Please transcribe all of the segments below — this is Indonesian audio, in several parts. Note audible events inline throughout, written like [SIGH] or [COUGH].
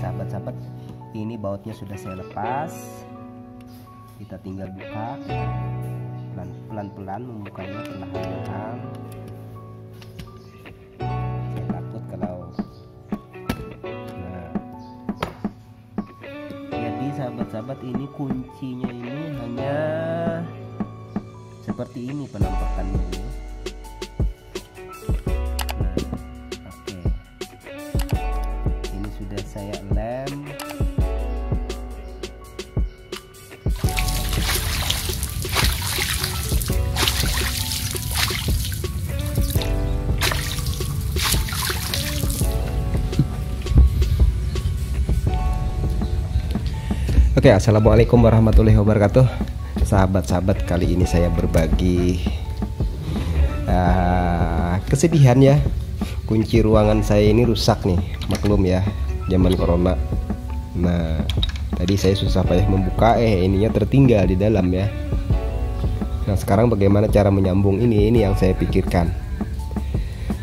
sahabat-sahabat ini bautnya sudah saya lepas. Kita tinggal buka. Pelan-pelan membukanya perlahan-lahan. Saya takut kalau nah. Jadi sahabat-sahabat ini kuncinya ini hanya seperti ini penampakannya ini saya lem Oke, assalamualaikum warahmatullahi wabarakatuh, sahabat-sahabat. Kali ini saya berbagi uh, kesedihan ya. Kunci ruangan saya ini rusak nih, maklum ya, zaman corona. Nah, tadi saya susah payah membuka, eh ininya tertinggal di dalam ya. Nah, sekarang bagaimana cara menyambung ini? Ini yang saya pikirkan.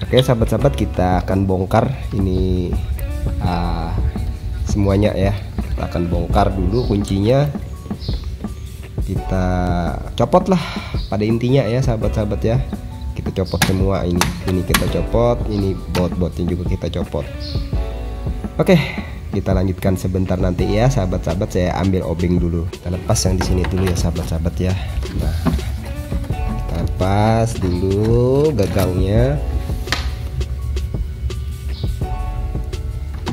Oke, sahabat-sahabat, kita akan bongkar ini uh, semuanya ya kita akan bongkar dulu kuncinya kita copot lah pada intinya ya sahabat-sahabat ya kita copot semua ini ini kita copot ini bot-botnya juga kita copot oke kita lanjutkan sebentar nanti ya sahabat-sahabat. Saya ambil obeng dulu. Kita lepas yang di sini dulu ya sahabat-sahabat ya. Nah kita lepas dulu gagangnya.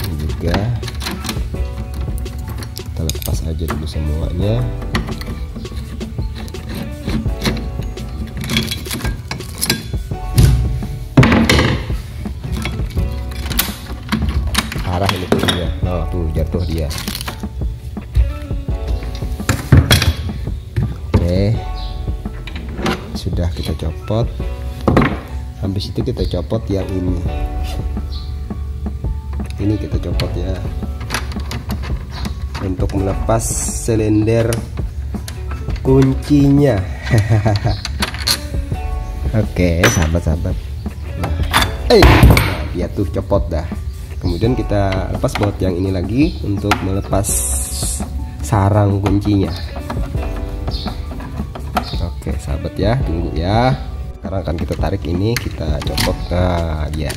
Ini juga. Kita lepas aja dulu semuanya sudah kita copot. Habis itu kita copot yang ini. Ini kita copot ya. Untuk melepas silinder kuncinya. [LAUGHS] Oke sahabat-sahabat. Nah, eh nah, dia tuh copot dah. Kemudian kita lepas baut yang ini lagi untuk melepas sarang kuncinya sahabat ya tunggu ya sekarang akan kita tarik ini kita copot nah ya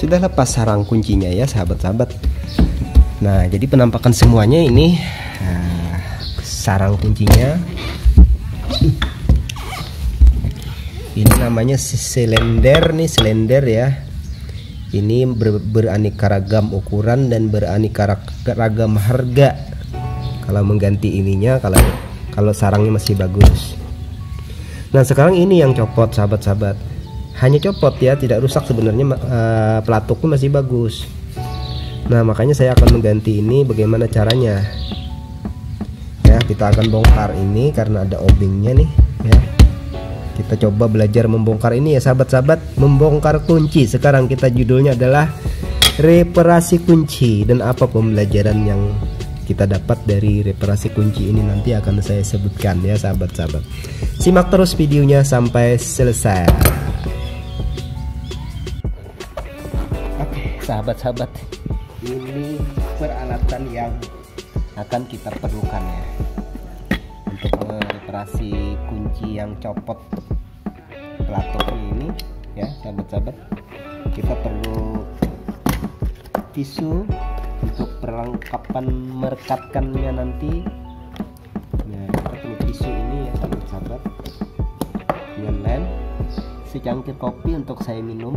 sudah lepas sarang kuncinya ya sahabat-sahabat Nah, jadi penampakan semuanya ini nah, sarang kuncinya. Ini namanya silinder nih, silinder ya. Ini ber, beraneka ragam ukuran dan beraneka ragam harga. Kalau mengganti ininya, kalau kalau sarangnya masih bagus. Nah, sekarang ini yang copot, sahabat-sahabat. Hanya copot ya, tidak rusak sebenarnya uh, pelatuknya masih bagus. Nah makanya saya akan mengganti ini bagaimana caranya ya kita akan bongkar ini karena ada obengnya nih ya kita coba belajar membongkar ini ya sahabat-sahabat membongkar kunci sekarang kita judulnya adalah reparasi kunci dan apa pembelajaran yang kita dapat dari reparasi kunci ini nanti akan saya sebutkan ya sahabat-sahabat. Simak terus videonya sampai selesai. Oke sahabat-sahabat. Ini peralatan yang akan kita perlukan ya. Untuk mereparasi kunci yang copot pelatuknya ini ya sahabat-sahabat. Kita perlu tisu untuk perlengkapan merekatkannya nanti. Nah kita perlu tisu ini ya sahabat-sahabat dengan lem secangkir kopi untuk saya minum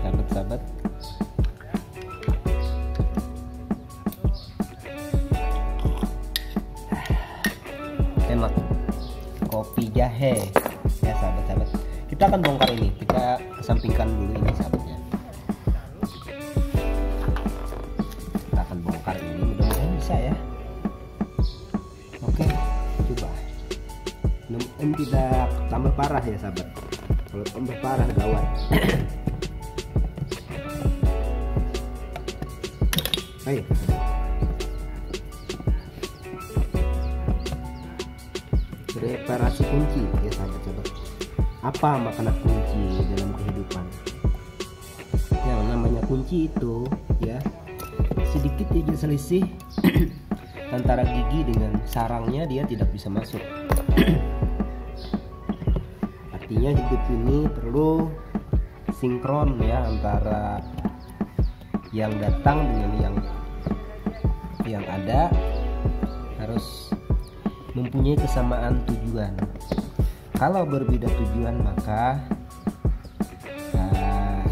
sahabat-sahabat enak. Kopi jahe. Ya sahabat-sahabat kita akan bongkar ini. Kita kesampingkan dulu ini sahabatnya tambah parah ya sahabat. Kalau tambah parah gawat. Ayo reparasi kunci ya sahabat-sahabat apa makna kunci dalam kehidupan? Yang namanya kunci itu ya gigi selisih [CLEARS THROAT] antara gigi dengan sarangnya dia tidak bisa masuk [CLEARS THROAT] artinya hidup ini perlu sinkron ya antara yang datang dengan yang yang ada. Harus mempunyai kesamaan tujuan. Kalau berbeda tujuan maka uh,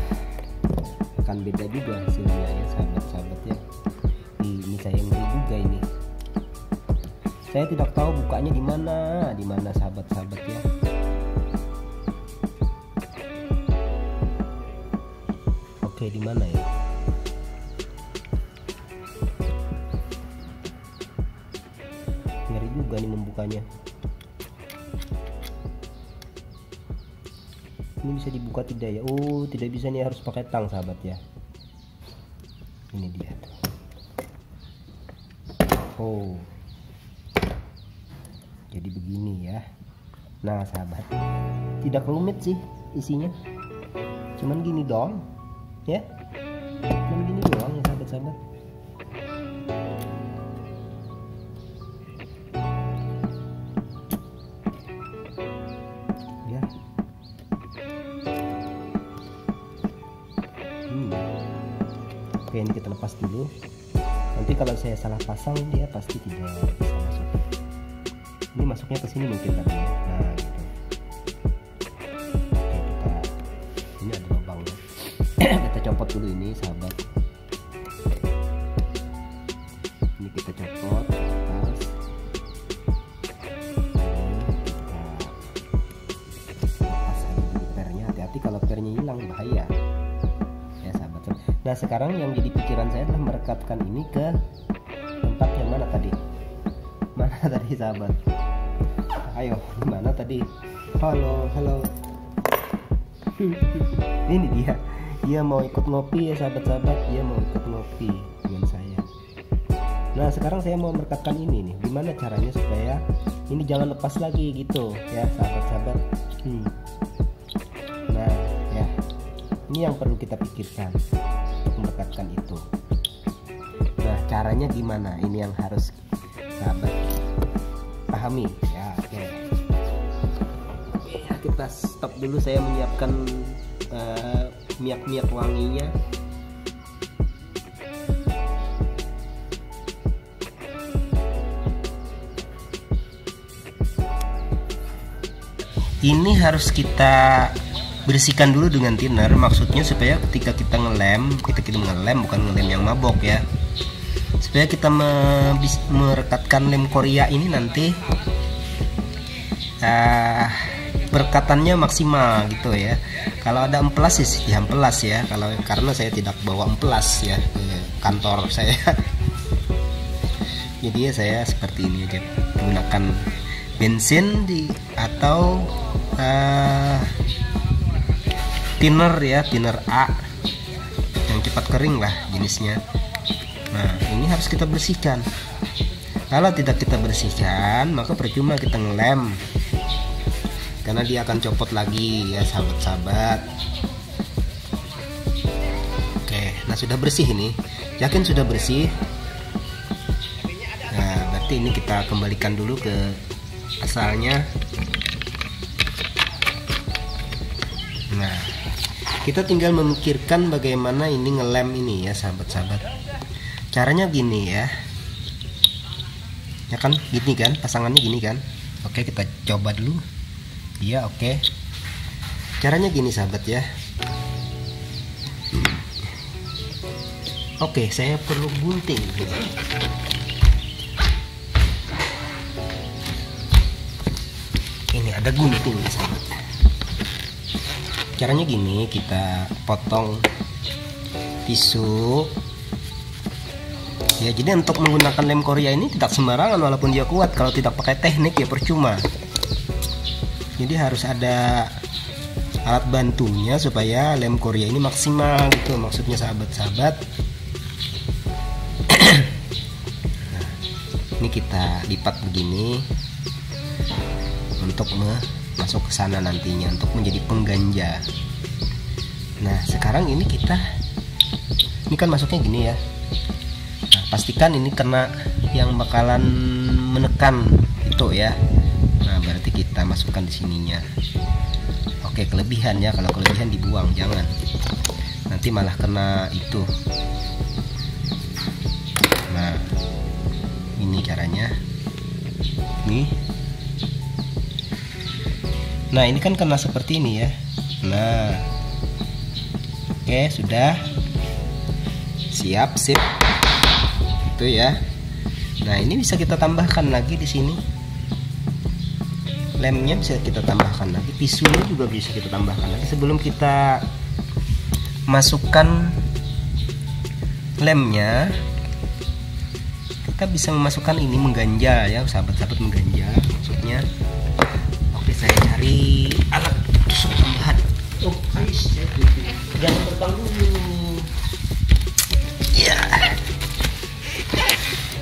akan beda juga hasilnya ya sahabat-sahabat ya. Ini saya ngeri juga ini. Saya tidak tahu bukanya di mana di mana sahabat-sahabat ya oke di mana ya? Ngeri juga nih membukanya. Ini bisa dibuka tidak ya? Oh tidak bisa nih harus pakai tang sahabat ya. Ini dia. Oh. Jadi begini ya. Nah sahabat. Tidak rumit sih isinya. Cuman gini dong ya. Cuman gini doang ya sahabat-sahabat ya. Hmm. oke ini kita lepas dulu. Nanti kalau saya salah pasang dia pasti tidak bisa masuk. Ini masuknya ke sini mungkin tadi nah 40 ini sahabat. Ini kita copot atas. pas lepas pernya hati-hati kalau pernya hilang bahaya. Ya sahabat. Nah sekarang yang jadi pikiran saya adalah merekatkan ini ke tempat yang mana tadi? Mana [LAUGHS] tadi sahabat? Ayo mana tadi? Halo halo. [LAUGHS] Ini dia dia mau ikut ngopi ya sahabat-sahabat. Dia mau ikut ngopi dengan saya. Nah sekarang saya mau merekatkan ini nih. Gimana caranya supaya ini jangan lepas lagi gitu ya sahabat-sahabat? Hmm. nah ya. Ini yang perlu kita pikirkan untuk merekatkan itu. Nah caranya gimana? Ini yang harus sahabat pahami. Ya oke. Ya, kita stop dulu. Saya menyiapkan uh, miak-miak wanginya. Ini harus kita bersihkan dulu dengan thinner. Maksudnya supaya ketika kita ngelem kita kita ngelem bukan ngelem yang mabok ya. Supaya kita me merekatkan lem korea ini nanti uh, berkatannya maksimal gitu ya kalau ada emplas sih ya emplas ya. Kalau karena saya tidak bawa emplas ya ke kantor saya. [LAUGHS] Jadi ya saya seperti ini aja. Menggunakan bensin di atau uh, thinner ya thinner A. Yang cepat kering lah jenisnya. Nah ini harus kita bersihkan. Kalau tidak kita bersihkan maka percuma kita ngelem karena dia akan copot lagi ya sahabat-sahabat. Oke nah sudah bersih ini. Yakin sudah bersih? Nah berarti ini kita kembalikan dulu ke asalnya. Nah kita tinggal memikirkan bagaimana ini ngelem ini ya sahabat-sahabat. Caranya gini ya. Ya kan? Gini kan? Pasangannya gini kan? Oke kita coba dulu iya oke. Caranya gini sahabat ya. Oke saya perlu gunting. Ini ada gunting sahabat. Caranya gini kita potong tisu. Ya jadi untuk menggunakan lem korea ini tidak sembarangan walaupun dia kuat. Kalau tidak pakai teknik ya percuma jadi harus ada alat bantunya supaya lem korea ini maksimal gitu. Maksudnya sahabat-sahabat. Nah, [CLEARS THROAT] ini kita lipat begini untuk masuk ke sana nantinya untuk menjadi pengganja. Nah sekarang ini kita ini kan masuknya gini ya. Nah pastikan ini kena yang bakalan menekan itu ya masukkan di sininya. Oke kelebihan ya. Kalau kelebihan dibuang jangan. Nanti malah kena itu. Nah ini caranya. Nih. Nah ini kan kena seperti ini ya. Nah. Oke sudah. Siap sip. Itu ya. Nah ini bisa kita tambahkan lagi di sini lemnya bisa kita tambahkan lagi tisunya juga bisa kita tambahkan lagi sebelum kita masukkan lemnya kita bisa memasukkan ini mengganjal ya sahabat-sahabat mengganjal. Maksudnya saya cari alat tusuk tambahan. Guys jangan terbang dulu. Ya.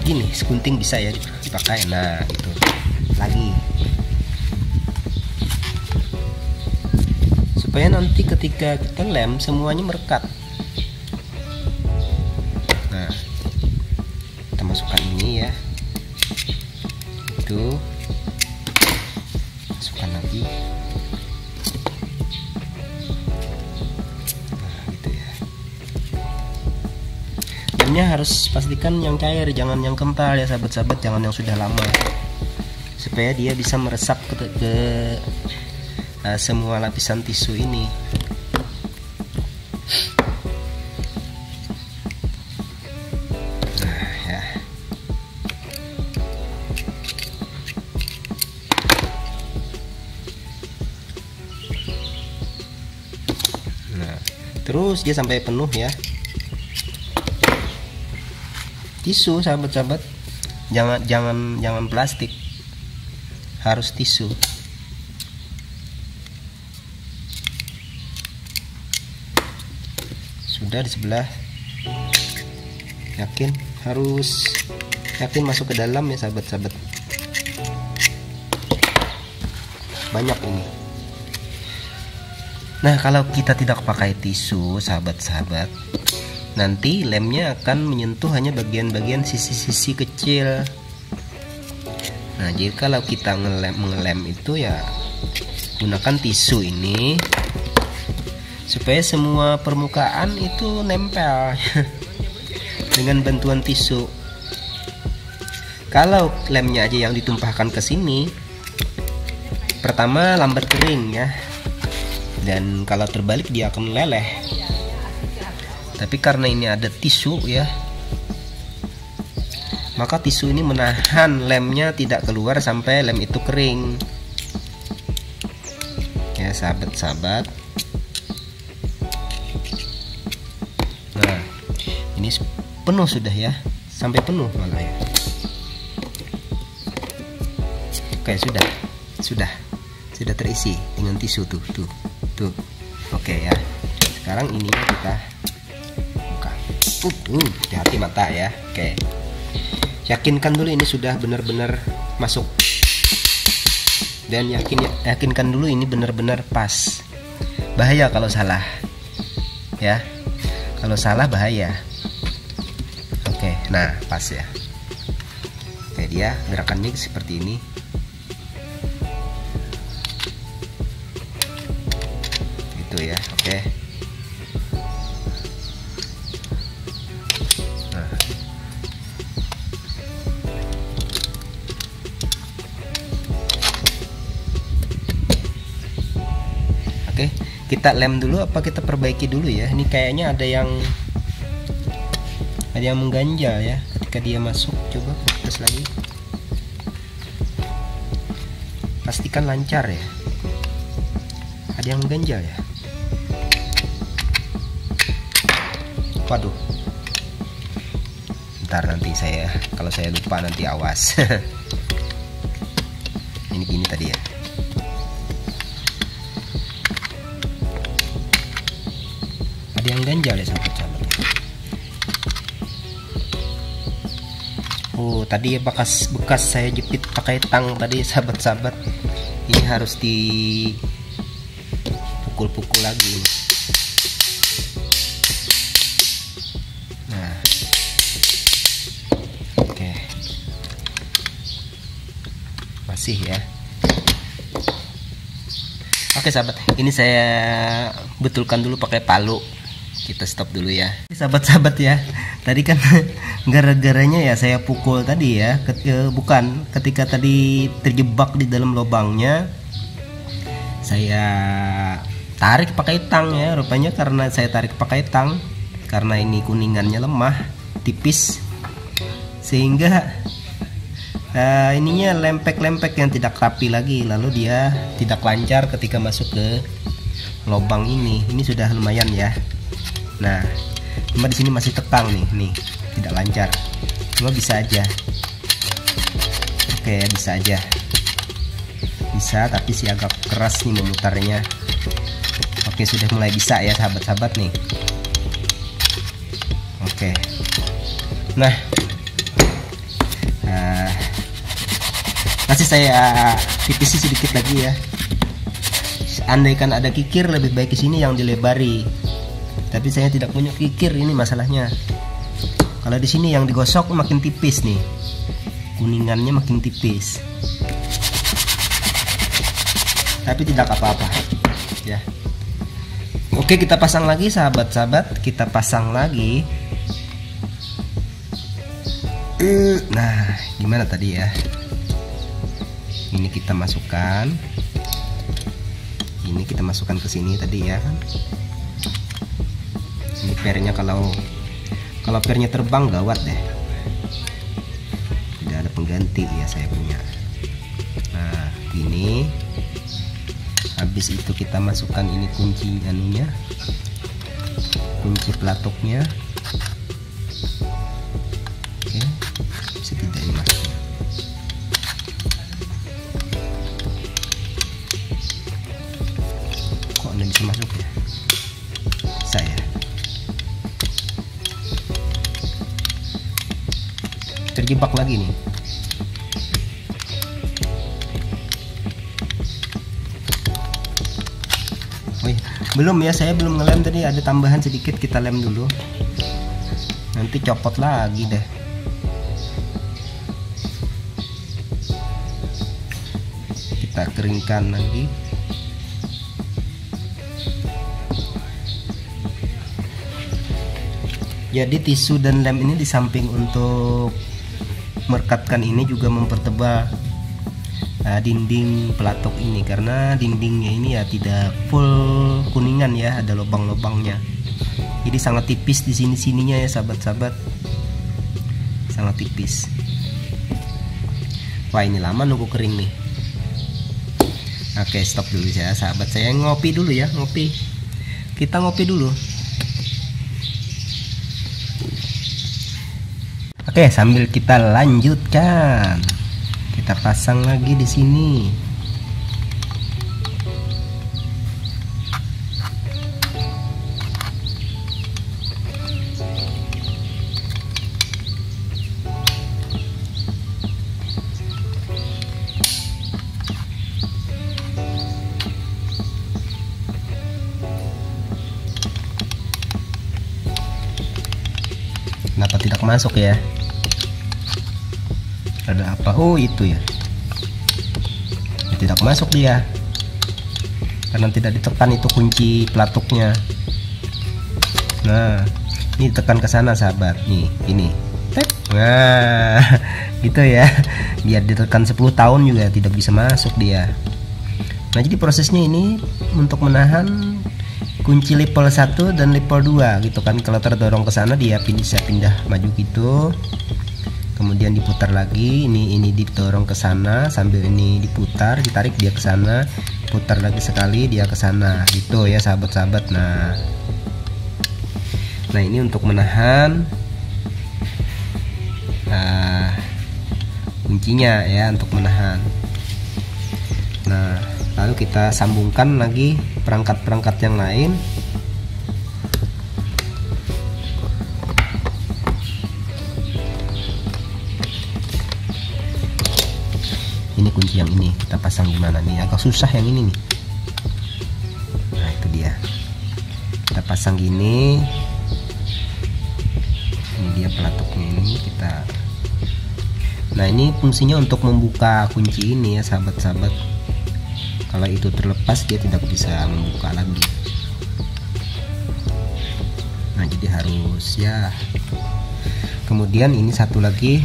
Gini segunting bisa ya dipakai. Nah itu lagi supaya nanti ketika kita lem semuanya merekat. Nah kita masukkan ini ya. Itu. Masukkan lagi. Nah gitu ya. Lemnya harus pastikan yang cair jangan yang kental ya sahabat-sahabat jangan yang sudah lama. Ya. supaya dia bisa meresap ke, ke uh, semua lapisan tisu ini nah ya Nah, terus dia sampai penuh ya. Tisu sahabat-sahabat. Jangan jangan jangan plastik. Harus tisu. Sudah di sebelah. Yakin harus yakin masuk ke dalam ya sahabat-sahabat. Banyak ini. Nah, kalau kita tidak pakai tisu, sahabat-sahabat, nanti lemnya akan menyentuh hanya bagian-bagian sisi-sisi kecil. Nah, jadi kalau kita ngelem mengelem itu ya gunakan tisu ini supaya semua permukaan itu nempel. [LAUGHS] Dengan bantuan tisu. Kalau lemnya aja yang ditumpahkan ke sini, pertama lambat kering ya. Dan kalau terbalik dia akan meleleh tapi karena ini ada tisu ya maka tisu ini menahan lemnya tidak keluar sampai lem itu kering. Ya sahabat-sahabat penuh sudah ya. Sampai penuh malah ya oke sudah. Sudah. Sudah terisi dengan tisu tuh tuh tuh. Oke ya. Sekarang ininya kita buka. Uh, uh hati-hati mata ya. Oke. Yakinkan dulu ini sudah benar-benar masuk. Dan yakin yakinkan dulu ini benar-benar pas. Bahaya kalau salah. Ya. Kalau salah bahaya nah pas ya. Oke dia gerakannya seperti ini. Itu ya oke. Nah. oke kita lem dulu apa kita perbaiki dulu ya? Ini kayaknya ada yang ada yang mengganjal ya ketika dia masuk coba tes lagi. Pastikan lancar ya. Ada yang mengganjal ya? Waduh. Ntar nanti saya kalau saya lupa nanti awas. [LAUGHS] Ini gini tadi ya. Ada yang ganjal ya sahabat-sahabat Oh tadi bekas bekas saya jepit pakai tang tadi sahabat-sahabat ini harus di pukul-pukul lagi ini. Nah. Oke. Masih ya. Oke sahabat, ini saya betulkan dulu pakai palu. Kita stop dulu ya. Sahabat-sahabat ya. Tadi kan [LAUGHS] gara-garanya ya saya pukul tadi ya ketika, bukan ketika tadi terjebak di dalam lubangnya saya tarik pakai tang ya rupanya karena saya tarik pakai tang karena ini kuningannya lemah tipis sehingga uh, ininya lempek-lempek yang tidak rapi lagi lalu dia tidak lancar ketika masuk ke lubang ini. Ini sudah lumayan ya. Nah cuma di sini masih tekang nih nih tidak lancar. Cuma bisa aja. Oke bisa aja. Bisa tapi sih agak keras nih memutarnya. Oke sudah mulai bisa ya sahabat-sahabat nih. Oke. Nah. Nah masih saya tipisi sedikit lagi ya. Andaikan ada kikir lebih baik di sini yang dilebari. Tapi saya tidak punya kikir ini masalahnya kalau di sini yang digosok makin tipis nih. Kuningannya makin tipis. Tapi tidak apa-apa ya. Oke kita pasang lagi sahabat-sahabat. Kita pasang lagi. Nah gimana tadi ya? Ini kita masukkan. Ini kita masukkan ke sini tadi ya kan? Ini pernya kalau kalau pernya terbang gawat deh. Tidak ada pengganti ya saya punya. Nah ini. Habis itu kita masukkan ini kunci anunya. Kunci pelatoknya terjebak lagi nih. Belum ya saya belum ngelem tadi. Ada tambahan sedikit kita lem dulu. Nanti copot lagi deh. Kita keringkan lagi. Jadi tisu dan lem ini di samping untuk merekatkan ini juga mempertebal uh, dinding pelatok ini. Karena dindingnya ini ya tidak full kuningan ya ada lubang-lubangnya. Jadi sangat tipis di sini sininya ya sahabat-sahabat. Sangat tipis. Wah ini lama nunggu kering nih. Oke stop dulu ya sahabat. Saya ngopi dulu ya ngopi. Kita ngopi dulu Oke, sambil kita lanjutkan. Kita pasang lagi di sini. Kenapa tidak masuk ya? Ada apa? Oh itu ya. ya tidak masuk dia. Karena tidak ditekan itu kunci pelatuknya. Nah ini tekan ke sana sahabat nih ini. Nah [LAUGHS] gitu ya. Biar ditekan 10 tahun juga tidak bisa masuk dia. Nah jadi prosesnya ini untuk menahan kunci level 1 dan level 2 gitu kan. Kalau terdorong ke sana dia bisa pindah maju gitu kemudian diputar lagi ini ini didorong ke sana sambil ini diputar ditarik dia ke sana putar lagi sekali dia ke sana. Gitu ya sahabat-sahabat. Nah. Nah ini untuk menahan nah kuncinya ya untuk menahan. Nah lalu kita sambungkan lagi perangkat-perangkat yang lain kunci yang ini kita pasang gimana nih? Agak susah yang ini nih. Nah itu dia. Kita pasang gini. Ini dia pelatuknya ini kita nah ini fungsinya untuk membuka kunci ini ya sahabat-sahabat. Kalau itu terlepas dia tidak bisa membuka lagi. Nah jadi harus ya. Kemudian ini satu lagi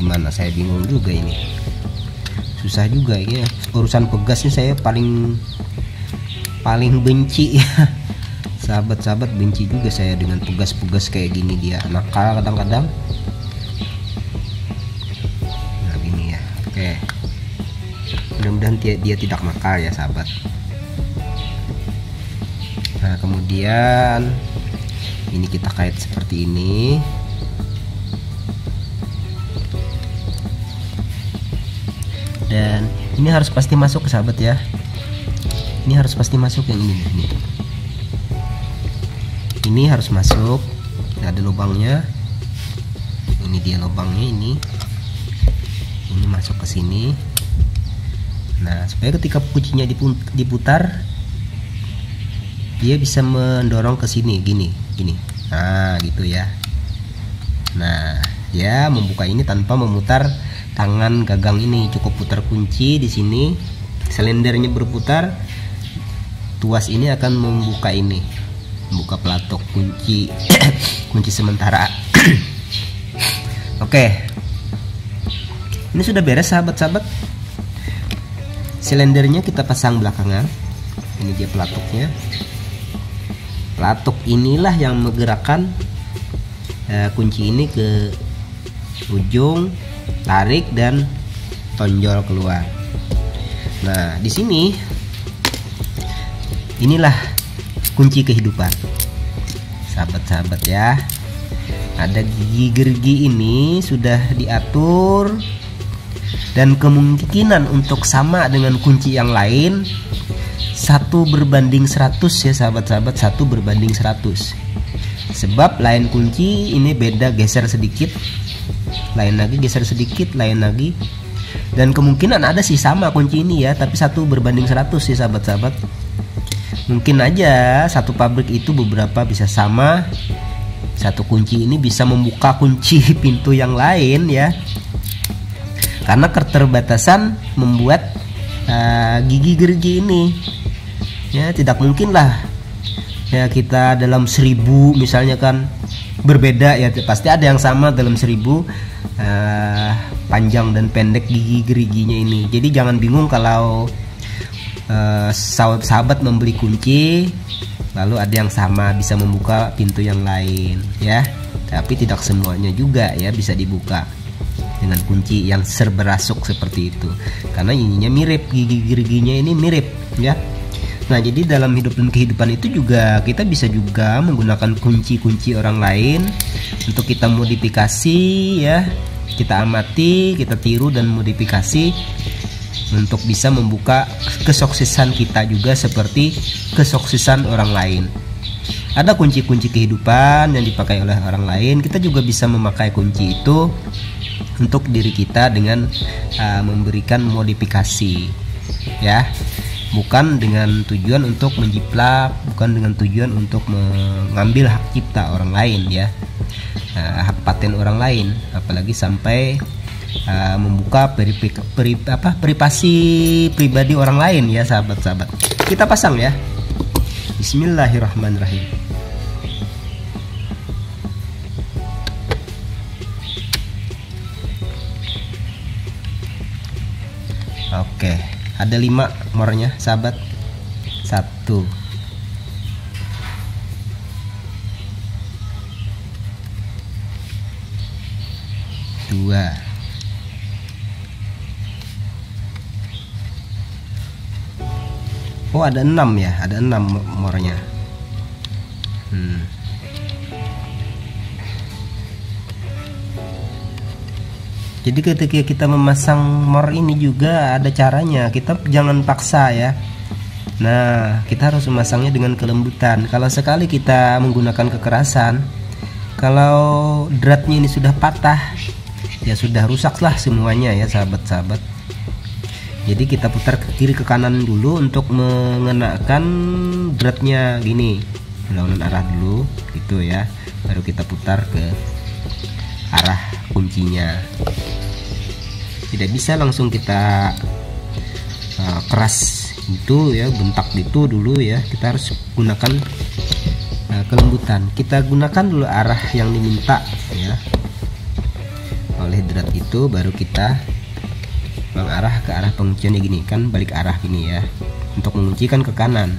gimana? Saya bingung juga ini. Susah juga ya urusan pegas ini saya paling paling benci. Ya [LAUGHS] sahabat-sahabat benci juga saya dengan pegas-pegas kayak gini dia. Nakal kadang-kadang. Nah gini ya. Oke. Mudah-mudahan dia, dia tidak nakal ya sahabat. Nah kemudian ini kita kait seperti ini dan ini harus pasti masuk sahabat ya. Ini harus pasti masuk yang ini nih. Ini harus masuk. Ada lubangnya. Ini dia lubangnya ini. Ini masuk ke sini. Nah supaya ketika kuncinya diputar dia bisa mendorong ke sini gini gini. Nah gitu ya. Nah dia membuka ini tanpa memutar tangan gagang ini cukup putar kunci di sini. Silindernya berputar. Tuas ini akan membuka ini. Membuka pelatok kunci. [COUGHS] Kunci sementara. [COUGHS] Oke. Ini sudah beres sahabat-sahabat? Silindernya kita pasang belakangan. Ini dia pelatoknya pelatuk inilah yang menggerakkan uh, kunci ini ke ujung tarik dan tonjol keluar. Nah di sini inilah kunci kehidupan. Sahabat-sahabat ya ada gigi gergi ini sudah diatur dan kemungkinan untuk sama dengan kunci yang lain satu berbanding 100 ya sahabat-sahabat satu berbanding 100 sebab lain kunci ini beda geser sedikit lain lagi geser sedikit lain lagi. Dan kemungkinan ada sih sama kunci ini ya tapi satu berbanding 100 sih sahabat-sahabat. Mungkin aja satu pabrik itu beberapa bisa sama. Satu kunci ini bisa membuka kunci [LAUGHS] pintu yang lain ya. Karena keterbatasan membuat uh, gigi gerigi ini. Ya tidak mungkin lah. Ya kita dalam seribu misalnya kan berbeda ya. Pasti ada yang sama dalam seribu uh, panjang dan pendek gigi geriginya ini. Jadi jangan bingung kalau uh, sahabat sahabat membeli kunci lalu ada yang sama bisa membuka pintu yang lain ya. Tapi tidak semuanya juga ya bisa dibuka dengan kunci yang serberasuk seperti itu. Karena ininya mirip gigi geriginya ini mirip ya Nah, jadi dalam hidup dan kehidupan itu juga kita bisa juga menggunakan kunci-kunci orang lain untuk kita modifikasi ya. Kita amati, kita tiru dan modifikasi untuk bisa membuka kesuksesan kita juga seperti kesuksesan orang lain. Ada kunci-kunci kehidupan yang dipakai oleh orang lain, kita juga bisa memakai kunci itu untuk diri kita dengan uh, memberikan modifikasi ya bukan dengan tujuan untuk menjiplak bukan dengan tujuan untuk mengambil hak cipta orang lain ya. Uh, hak paten orang lain. Apalagi sampai uh, membuka peri, peri, apa privasi pribadi orang lain ya sahabat-sahabat. Kita pasang ya. Bismillahirrahmanirrahim. Oke. Okay ada lima mornya sahabat. Satu. Dua. Oh ada enam ya? Ada enam mornya hmm. Jadi ketika kita memasang mor ini juga ada caranya. Kita jangan paksa ya. Nah kita harus memasangnya dengan kelembutan. Kalau sekali kita menggunakan kekerasan kalau dratnya ini sudah patah ya sudah rusaklah semuanya ya sahabat-sahabat. Jadi kita putar ke kiri ke kanan dulu untuk mengenakan dratnya gini. Berlawanan arah dulu gitu ya. Baru kita putar ke arah kuncinya. Tidak bisa langsung kita uh, keras itu ya bentak itu dulu ya. Kita harus gunakan uh, kelembutan. Kita gunakan dulu arah yang diminta ya. Oleh drat itu baru kita mengarah ke arah pengunciannya gini. Kan balik arah gini ya. Untuk menguncikan ke kanan.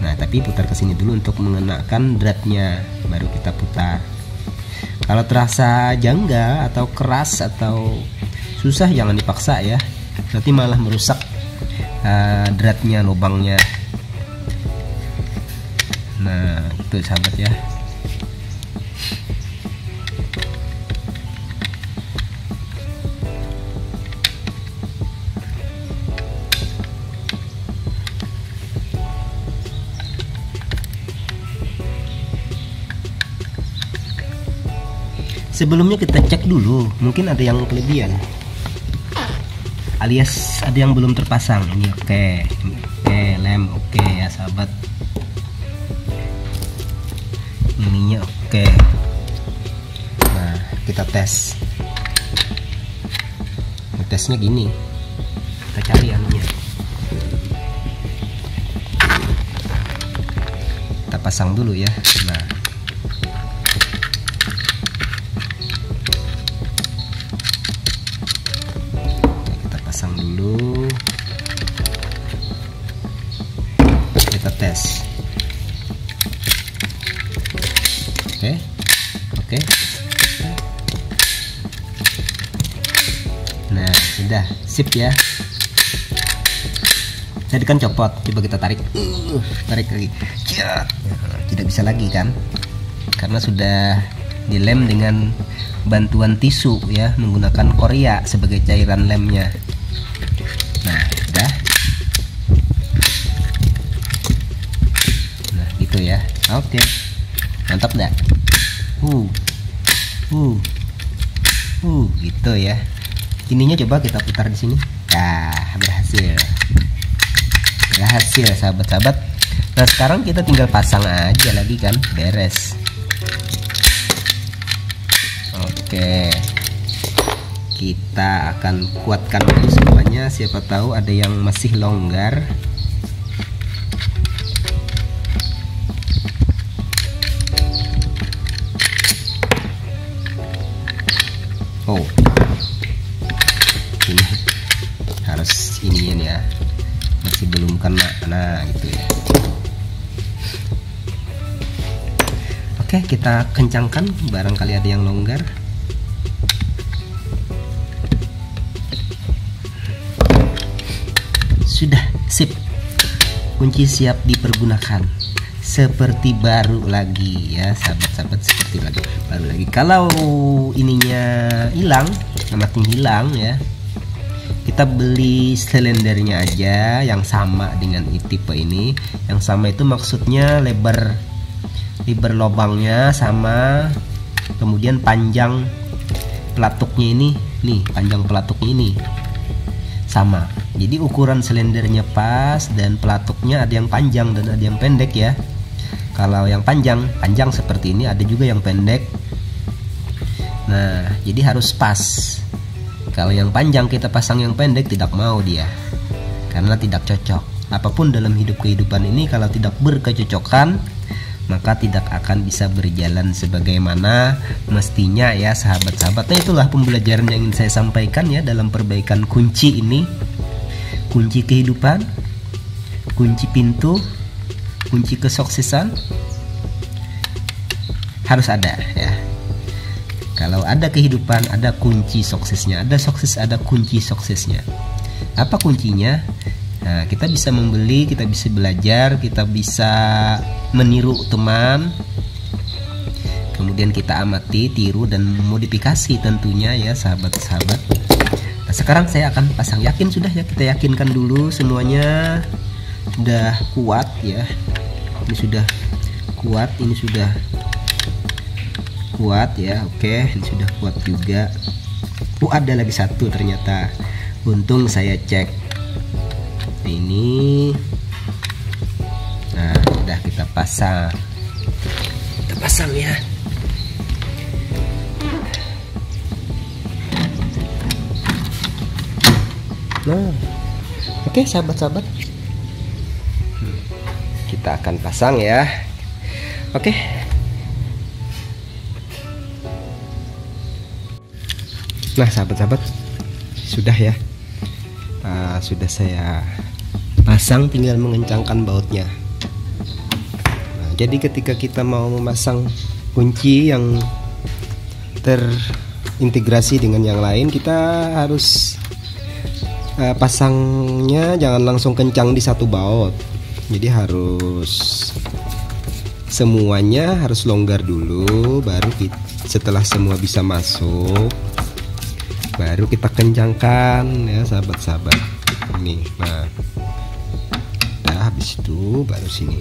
Nah tapi putar ke sini dulu untuk mengenakan dratnya. Baru kita putar kalau terasa janggal atau keras atau susah jangan dipaksa ya. Nanti malah merusak uh, dratnya lubangnya. Nah itu sahabat ya sebelumnya kita cek dulu mungkin ada yang kelebihan. Alias ada yang belum terpasang. Ini oke okay. oke okay, lem oke okay, ya sahabat. Ininya oke. Okay. nah kita tes. Tesnya gini. Kita cari anunya. Kita pasang dulu ya ya. Jadi kan copot coba kita tarik. Uh, tarik lagi. Ya, tidak bisa lagi kan? Karena sudah dilem dengan bantuan tisu ya menggunakan korea sebagai cairan lemnya. Nah oke. Mantap dah uh uh uh gitu ya ininya coba kita putar di sini. Ya berhasil. Berhasil sahabat-sahabat. Nah sekarang kita tinggal pasang aja lagi kan beres. Oke. Kita akan kuatkan semuanya. Siapa tahu ada yang masih longgar kita kencangkan barangkali ada yang longgar. Sudah sip. Kunci siap dipergunakan. Seperti baru lagi ya sahabat-sahabat seperti lagi. Baru lagi. Kalau ininya hilang makin hilang ya. Kita beli silindernya aja yang sama dengan tipe ini. Yang sama itu maksudnya lebar lebar lubangnya sama kemudian panjang pelatuknya ini nih panjang pelatuknya ini. Sama. Jadi ukuran silindernya pas dan pelatuknya ada yang panjang dan ada yang pendek ya. Kalau yang panjang panjang seperti ini ada juga yang pendek. Nah jadi harus pas. Kalau yang panjang kita pasang yang pendek tidak mau dia. Karena tidak cocok. Apa pun dalam hidup kehidupan ini kalau tidak berkecocokan maka tidak akan bisa berjalan sebagaimana mestinya ya sahabat-sahabat. Nah itulah pembelajaran yang ingin saya sampaikan ya dalam perbaikan kunci ini. Kunci kehidupan kunci pintu kunci kesuksesan harus ada ya. Kalau ada kehidupan ada kunci suksesnya. Ada sukses ada kunci suksesnya. Apa kuncinya nah, kita bisa membeli kita bisa belajar kita bisa meniru teman. Kemudian kita amati tiru dan modifikasi tentunya ya sahabat-sahabat. Nah, sekarang saya akan pasang yakin sudah ya kita yakinkan dulu semuanya. Sudah kuat ya ini sudah kuat ini sudah kuat ya oke ini sudah kuat juga. Oh ada lagi satu ternyata. Untung saya cek ini. Nah sudah kita pasang. Pasang ya. Nah oke sahabat-sahabat. Kita akan pasang ya. Oke. Nah sahabat-sahabat sudah ya. Uh, sudah saya pasang tinggal mengencangkan bautnya. Nah, jadi ketika kita mau memasang kunci yang terintegrasi dengan yang lain kita harus uh, pasangnya jangan langsung kencang di satu baut. Jadi harus semuanya harus longgar dulu baru kita, setelah semua bisa masuk baru kita kencangkan ya sahabat-sahabat. Ini nah habis itu baru sini.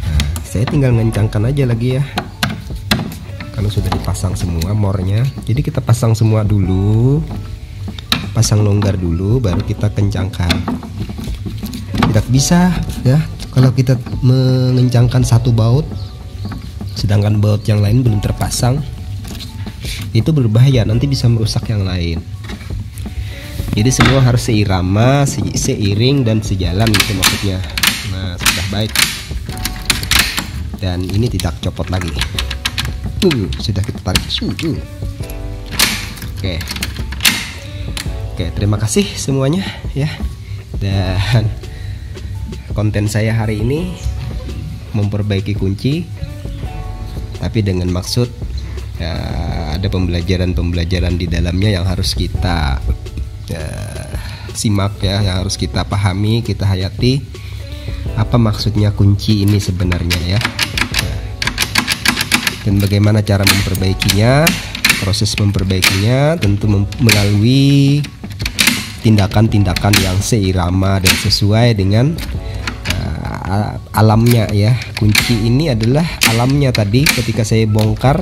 Nah, saya tinggal ngencangkan aja lagi ya. Kalau sudah dipasang semua mornya. Jadi kita pasang semua dulu pasang longgar dulu baru kita kencangkan. Tidak bisa ya kalau kita mengencangkan satu baut sedangkan baut yang lain belum terpasang itu berbahaya. Nanti bisa merusak yang lain jadi semua harus seirama se seiring dan sejalan itu maksudnya. Nah sudah baik. Dan ini tidak copot lagi. Uh, sudah kita tarik. Uh, uh. oke. Oke terima kasih semuanya ya. Dan konten saya hari ini memperbaiki kunci tapi dengan maksud ya, ada pembelajaran-pembelajaran di dalamnya yang harus kita ya, simak ya, yang harus kita pahami, kita hayati apa maksudnya kunci ini sebenarnya ya. Dan bagaimana cara memperbaikinya, proses memperbaikinya tentu melalui tindakan-tindakan yang seirama dan sesuai dengan uh, alamnya ya. Kunci ini adalah alamnya tadi ketika saya bongkar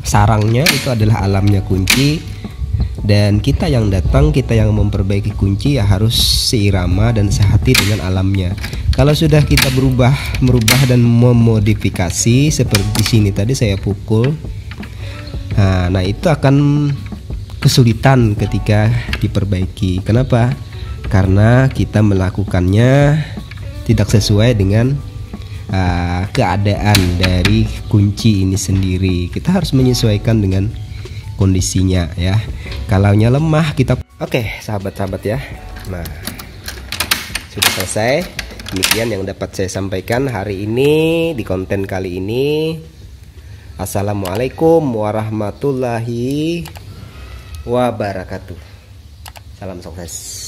sarangnya itu adalah alamnya kunci dan kita yang datang kita yang memperbaiki kunci ya harus seirama dan sehati dengan alamnya. Kalau sudah kita berubah merubah dan memodifikasi seperti di sini tadi saya pukul. Nah, nah itu akan kesulitan ketika diperbaiki. Kenapa? Karena kita melakukannya tidak sesuai dengan uh, keadaan dari kunci ini sendiri. Kita harus menyesuaikan dengan kondisinya ya. Kalau nya lemah kita Oke, sahabat-sahabat ya. Nah, sudah selesai. Demikian yang dapat saya sampaikan hari ini di konten kali ini. Assalamualaikum warahmatullahi wabarakatuh. Salam sukses.